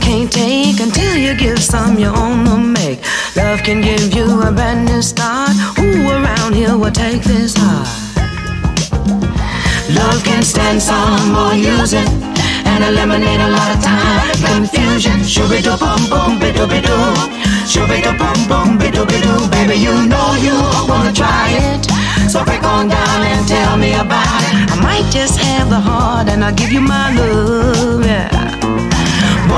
can't take until you give some your own to make. Love can give you a brand new start. Who around here will take this heart? Love can stand some more using and eliminate a lot of time confusion. Shooby doo be doo be doo. Shooby doo be doo be doo. Baby, you know you wanna try it. So break on down and tell me about it. I might just have the heart and I'll give you my love.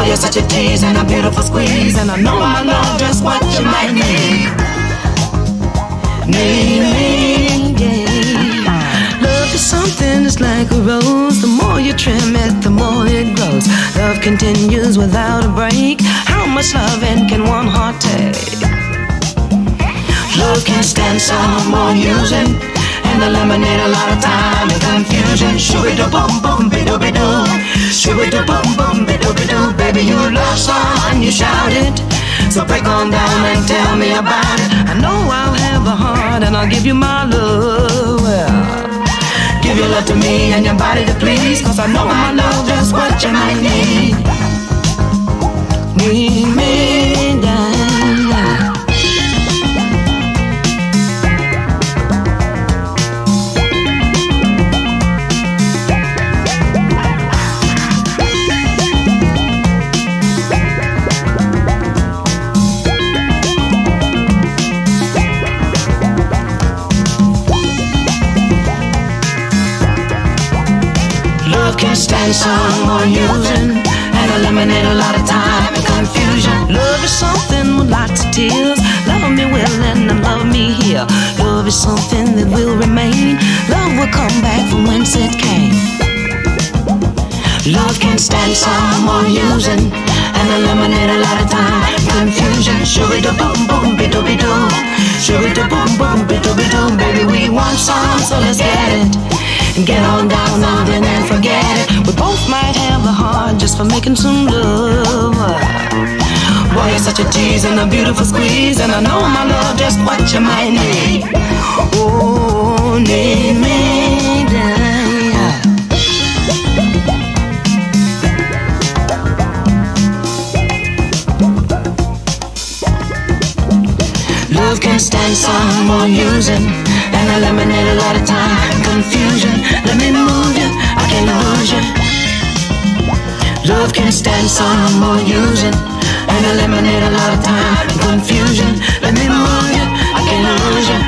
Yeah. Boy, you're such a tease and a beautiful squeeze, and I know I know just what you might need. Need, yeah. Love is something that's like a rose. The more you trim it, the more it grows. Love continues without a break. How much loving can one heart take? Love can stand some more using and eliminate a lot of time and confusion. Doo boom boom Shooby doo boom boom be doo be doo. Baby, you love song, you shout it. So break on down and tell me about it. I know I'll have a heart and I'll give you my love. Give your love to me and your body to please. Cause I know I know just what you might need. Need me can stand some more using and eliminate a lot of time and confusion. Love is something with lots of tears. Love me well and love me here. Love is something that will remain. Love will come back from whence it came. Love can stand some more using and eliminate a lot of time confusion. Shooby doo boom boom be doo be doo. Shooby doo boom boom be doo be doo. Baby, we want some, so let's get it. And get on down on it and forget it. We both might have a heart just for making some love. Boy, you're such a tease and a beautiful squeeze, and I know my love just what you might need. Some more using and eliminate a lot of time confusion. Let me move you, I can't lose you. Love can stand some more using and eliminate a lot of time confusion. Let me move you, I can't lose you.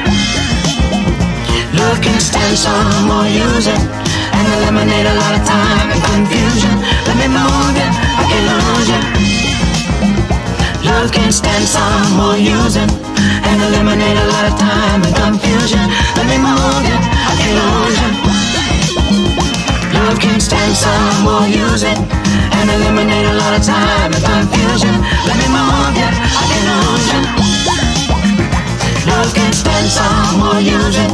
Love can stand some more using and eliminate a lot of time confusion. Let me move you, I can't lose you. Love can stand some more using more using and eliminate a lot of time and confusion. Let me move you, I can lose you. Love can stand some more using